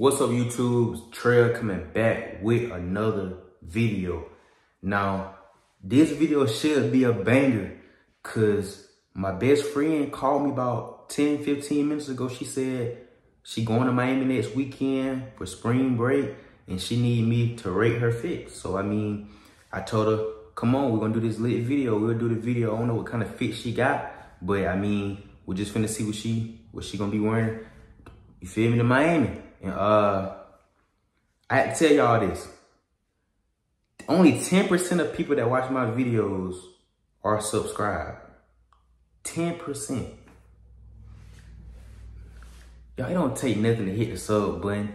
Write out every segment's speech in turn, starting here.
What's up YouTube? Treil coming back with another video. Now, this video should be a banger cause my best friend called me about 10, 15 minutes ago. She said she going to Miami next weekend for spring break and she need me to rate her fit. So, I mean, I told her, come on, we're gonna do this lit video. We'll do the video. I don't know what kind of fit she got, but I mean, we're just finna see what she, what she gonna be wearing. You feel me to Miami? And uh, I have to tell y'all this. Only 10% of people that watch my videos are subscribed. 10%. Y'all, it don't take nothing to hit the sub button,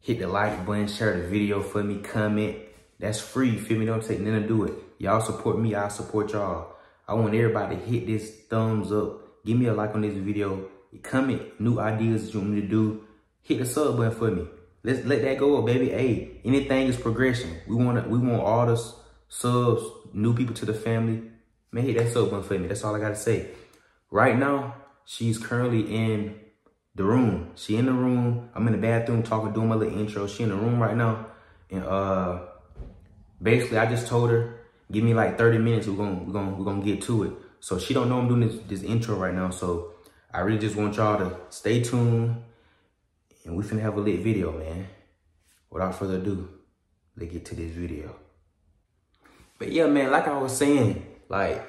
hit the like button, share the video for me, comment. That's free, you feel me? Don't take nothing to do it. Y'all support me, I support y'all. I want everybody to hit this thumbs up. Give me a like on this video. Comment new ideas that you want me to do hit the sub button for me. Let's let that go baby. Hey, anything is progression. We want to, we want all the subs, new people to the family. Man, hit that sub button for me. That's all I gotta say. Right now, she's currently in the room. She in the room. I'm in the bathroom talking, doing my little intro. She in the room right now. And uh basically I just told her, give me like 30 minutes, we're gonna we're gonna we're gonna get to it. So she don't know I'm doing this this intro right now. So I really just want y'all to stay tuned and we finna have a lit video, man. Without further ado, let's get to this video. But yeah, man, like I was saying, like,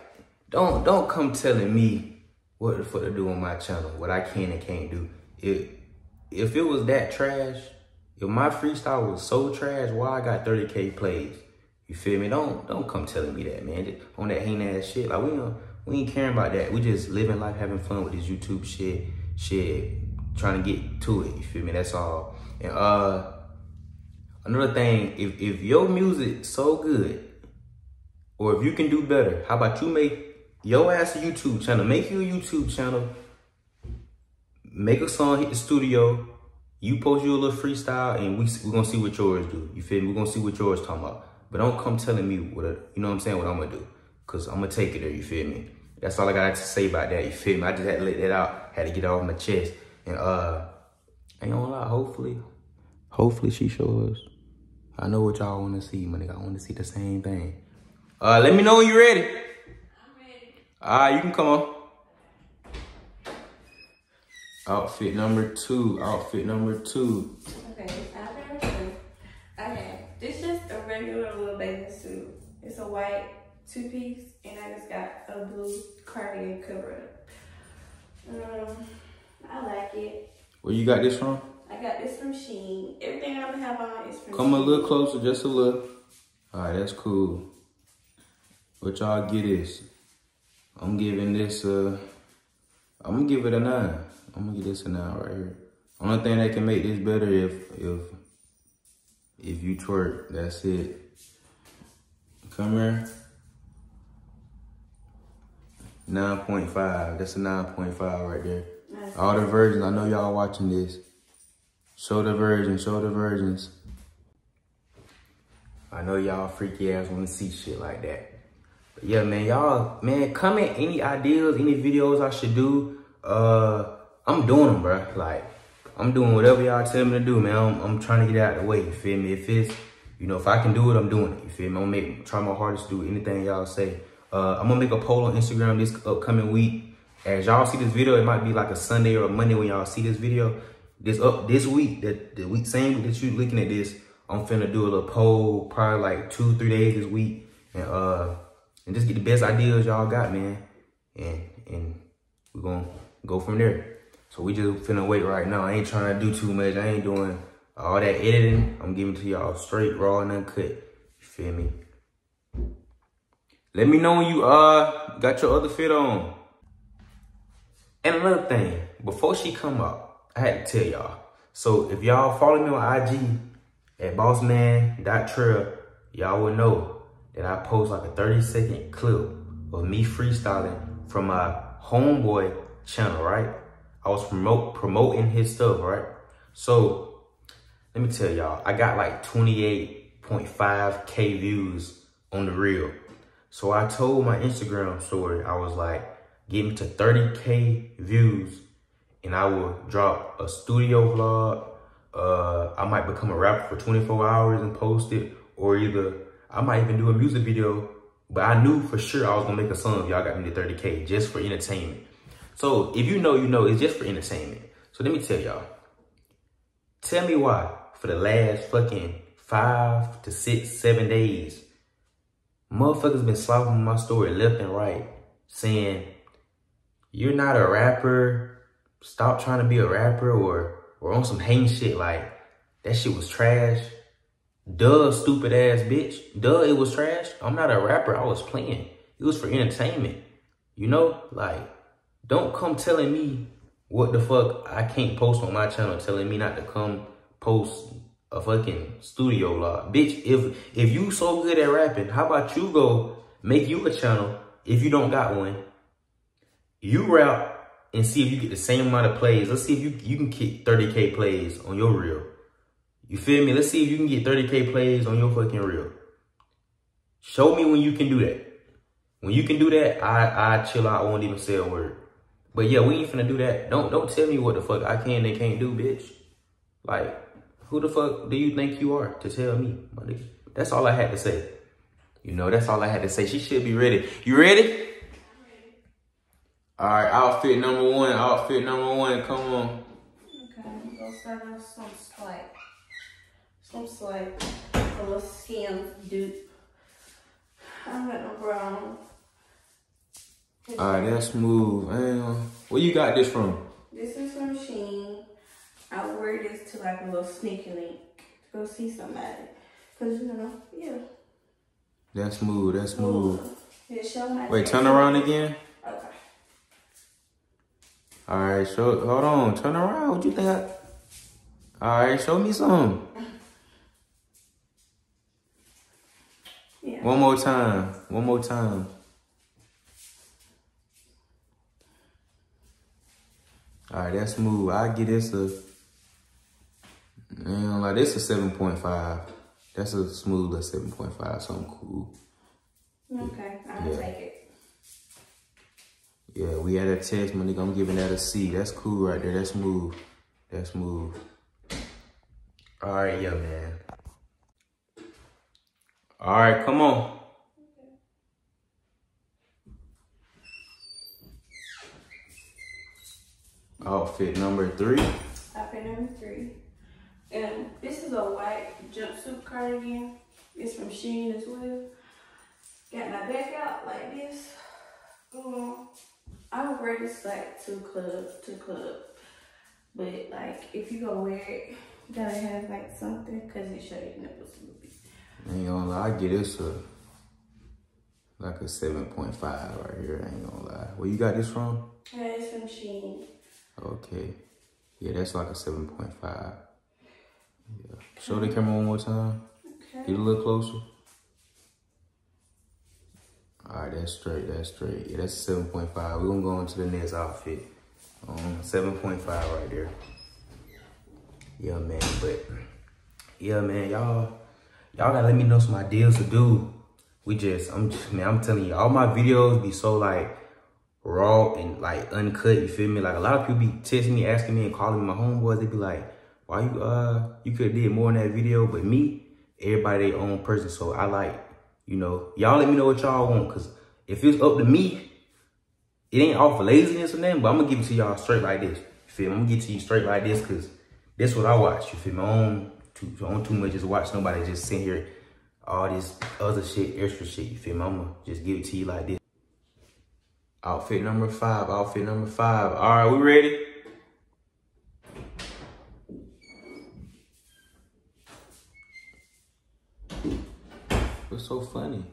don't don't come telling me what the fuck to do on my channel, what I can and can't do. If if it was that trash, if my freestyle was so trash, why I got 30k plays? You feel me? Don't don't come telling me that, man. Just on that hang ass shit. Like we don't we ain't caring about that. We just living life, having fun with this YouTube shit. Shit, trying to get to it. You feel me? That's all. And uh, another thing, if if your music so good, or if you can do better, how about you make your ass a YouTube channel? Make you a YouTube channel. Make a song, hit the studio. You post you a little freestyle, and we we gonna see what yours do. You feel me? We gonna see what yours talking about. But don't come telling me what a, you know what I'm saying, what I'm gonna do. Cause I'm gonna take it there, you feel me? That's all I got to say about that, you feel me? I just had to let that out, had to get it off my chest. And uh, ain't gonna lie, hopefully, hopefully she shows. I know what y'all wanna see, my nigga. I wanna see the same thing. Uh, let me know when you ready. I'm ready. All right, you can come on. Outfit number two, outfit number two. You got this from? I got this from Shein. Everything I'm gonna have on is from Come a little closer, just a little. All right, that's cool. What y'all get is, I'm giving this uh, I'm gonna give it a nine. I'm gonna give this a nine right here. Only thing that can make this better if if if you twerk. That's it. Come here. 9.5. That's a 9.5 right there. All the virgins, I know y'all watching this. Show the virgins, show the virgins. I know y'all freaky ass wanna see shit like that. But yeah, man, y'all, man, comment any ideas, any videos I should do. Uh, I'm doing them, bro. Like, I'm doing whatever y'all tell me to do, man. I'm, I'm trying to get out of the way, you feel me? If it's, you know, if I can do it, I'm doing it, you feel me? I'm gonna make, try my hardest to do anything y'all say. Uh, I'm gonna make a poll on Instagram this upcoming week. As y'all see this video, it might be like a Sunday or a Monday when y'all see this video. This up this week, that the week same week that you looking at this, I'm finna do a little poll, probably like two, three days this week, and uh, and just get the best ideas y'all got, man, and and we're gonna go from there. So we just finna wait right now. I ain't trying to do too much. I ain't doing all that editing. I'm giving to y'all straight, raw, and uncut. You feel me? Let me know when you uh got your other fit on. And another thing, before she come up, I had to tell y'all. So if y'all follow me on IG at bossman.treil, y'all will know that I post like a 30 second clip of me freestyling from my homeboy channel, right? I was promote promoting his stuff, right? So let me tell y'all, I got like 28.5k views on the reel. So I told my Instagram story, I was like, get me to 30k views and I will drop a studio vlog, uh, I might become a rapper for 24 hours and post it, or either I might even do a music video. But I knew for sure I was gonna make a song if y'all got me to 30K just for entertainment. So if you know, you know, it's just for entertainment. So let me tell y'all. Tell me why for the last fucking five to six, seven days, motherfuckers been slapping my story left and right, saying, you're not a rapper, stop trying to be a rapper, or, or on some hating shit like, that shit was trash. Duh, stupid ass bitch. Duh, it was trash. I'm not a rapper, I was playing. It was for entertainment. You know, like, don't come telling me what the fuck I can't post on my channel, telling me not to come post a fucking studio vlog. Bitch, if if you so good at rapping, how about you go make you a channel if you don't got one? You route and see if you get the same amount of plays. Let's see if you, you can kick 30K plays on your reel. You feel me? Let's see if you can get 30K plays on your fucking reel. Show me when you can do that. When you can do that, I, I chill out. I won't even say a word. But yeah, we ain't finna do that. Don't don't tell me what the fuck I can and can't do, bitch. Like, who the fuck do you think you are to tell me, my nigga? That's all I had to say. You know, that's all I had to say. She should be ready. You ready? All right, outfit number one. Outfit number one. Come on. Okay, gonna start off some slight. Some slight. A little skin dupe. I got no brown. All right, that's smooth. Damn. Where you got this from? This is from Shein. I wear this to like a little sneaky link to go see somebody. Cause you know, yeah. That's smooth. That's smooth. Yeah, show my Wait, turn around again. All right, show. Hold on. Turn around. What you think? I, all right, show me some. Yeah. One more time. One more time. All right, that's smooth. I get this a, man, like this a 7.5. That's a smooth a 7.5, something cool. Okay, I'll Yeah. take it. Yeah, we had a test, my nigga. I'm giving that a C. That's cool right there. That's smooth. That's smooth. All right, yeah, man. All right, come on. Outfit number three. Outfit number three. And this is a white jumpsuit cardigan. It's from Shein as well. Got my back out like this. Um, I would wear this like to club, to club. But like, if you gonna wear it, you gotta have like something because it show your nipples a little bit. Ain't gonna lie, I get this a like a 7.5 right here. I ain't gonna lie. Where you got this from? Yeah, it's from Shein. Okay. Yeah, that's like a 7.5. Yeah. Show the camera one more time. Okay. Get a little closer. All right, that's straight. That's straight. Yeah, that's 7.5. We're gonna go into the next outfit. Um, 7.5 right there. Yeah, man. But yeah, man, y'all, y'all gotta let me know some ideas to do. We just, I'm just, man, I'm telling you, all my videos be so like raw and like uncut. You feel me? Like a lot of people be texting me, asking me, and calling me my homeboys. They be like, "Why you uh, you could have did more in that video?" But me, everybody their own person. So I like, you know, y'all let me know what y'all want. Cause if it's up to me, it ain't off for laziness or nothing. But I'm gonna give it to y'all straight like this. You feel me? I'm gonna get to you straight like this. Cause that's what I watch. You feel me? I don't too, too much just watch nobody just sit here all this other shit, extra shit. You feel me? I'm gonna just give it to you like this. Outfit number five, outfit number five. All right, we ready? So funny?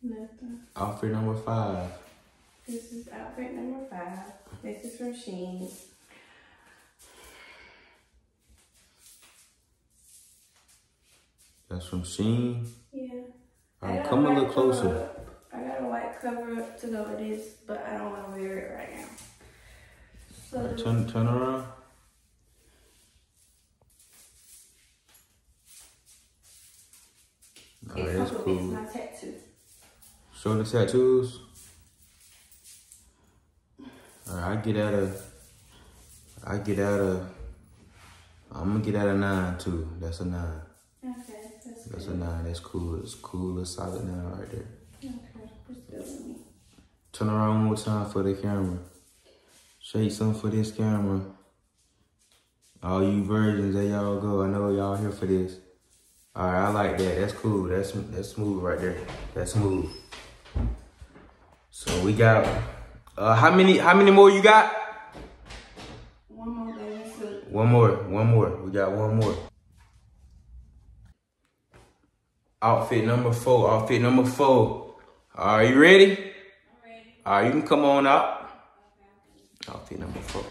Nothing. Outfit number five. This is outfit number five. This is from Shein. That's from Shein. Yeah. All right, come a little closer. up. I got a white cover up to go with this, but I don't want to wear it right now. So Turn, turn around. Oh, it that's cool. Show the tattoos. Right, I get out of, I get out of, I'm gonna get out of nine too. That's a nine. Okay, that's, That's a nine. That's cool. It's cool. It's solid nine right there. Okay, that's good with me. Turn around one more time for the camera. Shake some for this camera. All you virgins, there y'all go. I know y'all here for this. All right, I like that. That's cool. That's that's smooth right there. That's smooth. So we got uh how many how many more you got? One more. One more, one more. We got one more. Outfit number four. Outfit number four. Are you ready? I'm ready. All right, you can come on out. Outfit number four.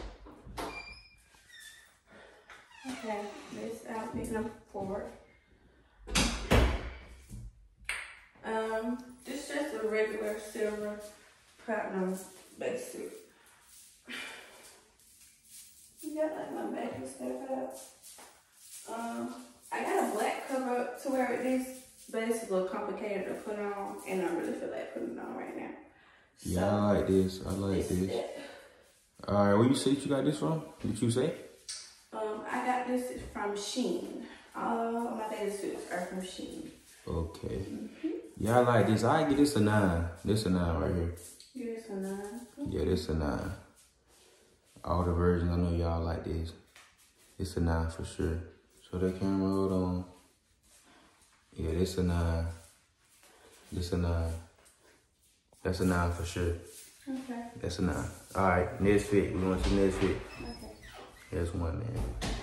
Okay, this outfit number four. Um, this is just a regular silver platinum base suit. You got like my and stuff out. Um, I got a black cover up to wear with this, but it's a little complicated to put on, and I really feel like putting it on right now. Yeah, I like this. I like this is this. All right, where you say you got this from? Did you say? Um, I got this from Shein. All my bathing suits are from Shein. Okay. Yeah, I like this. I get this a nine. This a nine right here. Yeah, this a nine. Yeah, this a nine. All the versions, I know y'all like this. It's a nine for sure. Show that camera, hold on. Yeah, this a nine. This a nine. That's a nine for sure. Okay. That's a nine. All right, next fit. We want to next fit. Okay. Here's one, man.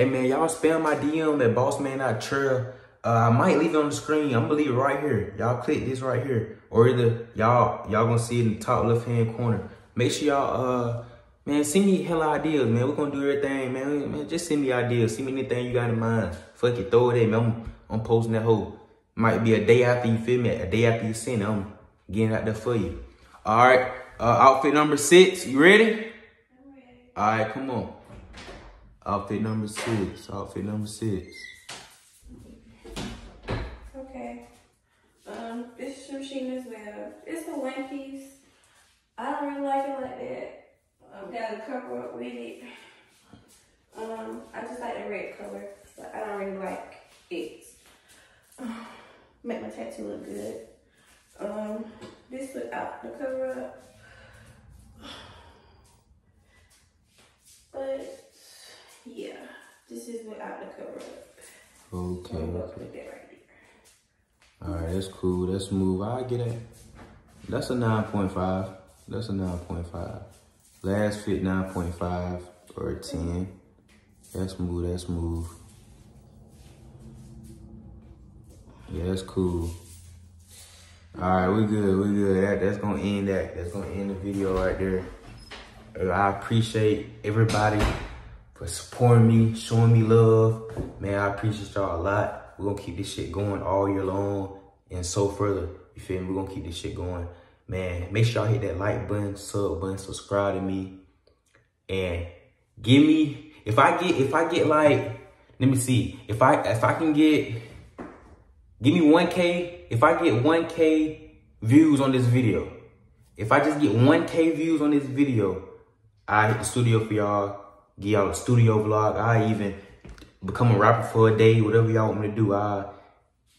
Hey man, y'all spam my DM at Boss Man Not Treil. Uh, I might leave it on the screen. I'm gonna leave it right here. Y'all click this right here, or either y'all y'all gonna see it in the top left hand corner. Make sure y'all uh man send me hella ideas, man. We're gonna do everything, man. Man, just send me ideas. Send me anything you got in mind. Fuck it, throw it in. Man. I'm I'm posting that whole. Might be a day after you feel me, a day after you send it. I'm getting out there for you. All right, uh, outfit number six. You ready? I'm ready. All right, come on. Outfit number six. Outfit number six. Okay. Um, this is Shein as well. It's a one piece. I don't really like it like that. Um, got a cover up with it. Um, I just like the red color, but I don't really like it. Make my tattoo look good. Um, this without the cover up. But yeah, this is without the cover up. Okay, So I'm gonna okay. put that right. All right, that's cool. That's smooth. I get it. That's a 9.5. That's a 9.5. Last fit 9.5 or a 10. That's smooth. That's smooth. Yeah, that's cool. All right, we good. We good. That, that's gonna end that. That's gonna end the video right there. I appreciate everybody for supporting me, showing me love. Man, I appreciate y'all a lot. We're gonna keep this shit going all year long and so further. You feel me? We're gonna keep this shit going. Man, make sure y'all hit that like button, sub button, subscribe to me. And give me, if I get, if I get like, let me see, if I, if I can get, give me 1K, if I get 1K views on this video, if I just get 1K views on this video, I hit the studio for y'all, give y'all a studio vlog. I even become a rapper for a day, whatever y'all want me to do. I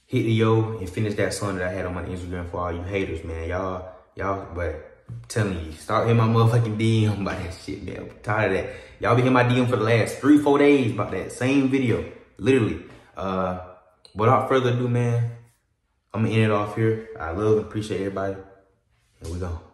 hit the yo and finish that song that I had on my Instagram for all you haters, man. Y'all, y'all, but telling you, start hitting my motherfucking DM about that shit, man. I'm tired of that. Y'all been hitting my DM for the last three, four days about that same video, literally. Uh, without further ado, man, I'm gonna end it off here. I love and appreciate everybody, and we gone.